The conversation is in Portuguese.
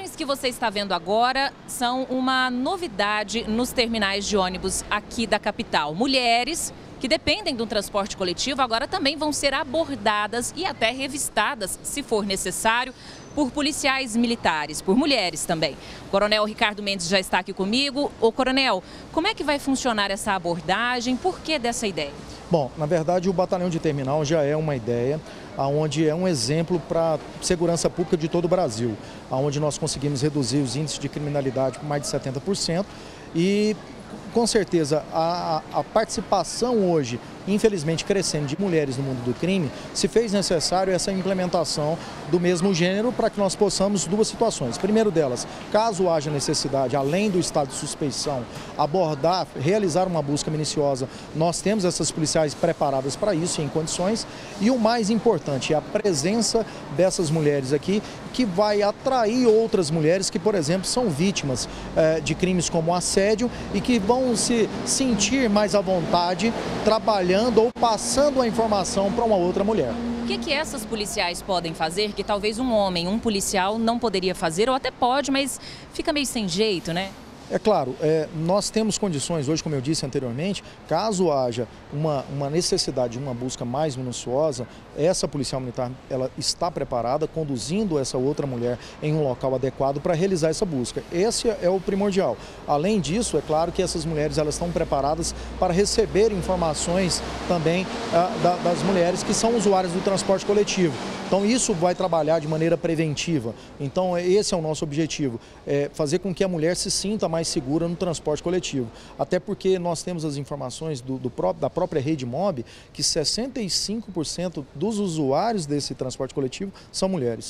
imagens que você está vendo agora são uma novidade nos terminais de ônibus aqui da capital. Mulheres que dependem do transporte coletivo agora também vão ser abordadas e até revistadas, se for necessário, por policiais militares, por mulheres também. O coronel Ricardo Mendes já está aqui comigo. O coronel, como é que vai funcionar essa abordagem? Por que dessa ideia? Bom, na verdade o batalhão de terminal já é uma ideia, onde é um exemplo para segurança pública de todo o Brasil, onde nós conseguimos reduzir os índices de criminalidade por mais de 70% e com certeza a, a participação hoje infelizmente crescendo de mulheres no mundo do crime, se fez necessário essa implementação do mesmo gênero para que nós possamos duas situações. Primeiro delas, caso haja necessidade, além do estado de suspeição, abordar, realizar uma busca minuciosa, nós temos essas policiais preparadas para isso, em condições. E o mais importante é a presença dessas mulheres aqui, que vai atrair outras mulheres que, por exemplo, são vítimas eh, de crimes como assédio e que vão se sentir mais à vontade trabalhando ou passando a informação para uma outra mulher. O que, que essas policiais podem fazer que talvez um homem, um policial, não poderia fazer, ou até pode, mas fica meio sem jeito, né? É claro, é, nós temos condições hoje, como eu disse anteriormente, caso haja uma, uma necessidade de uma busca mais minuciosa, essa policial militar ela está preparada, conduzindo essa outra mulher em um local adequado para realizar essa busca. Esse é o primordial. Além disso, é claro que essas mulheres elas estão preparadas para receber informações também ah, da, das mulheres que são usuárias do transporte coletivo. Então isso vai trabalhar de maneira preventiva. Então esse é o nosso objetivo, é fazer com que a mulher se sinta mais segura no transporte coletivo. Até porque nós temos as informações do, do da própria rede MOB que 65% dos usuários desse transporte coletivo são mulheres.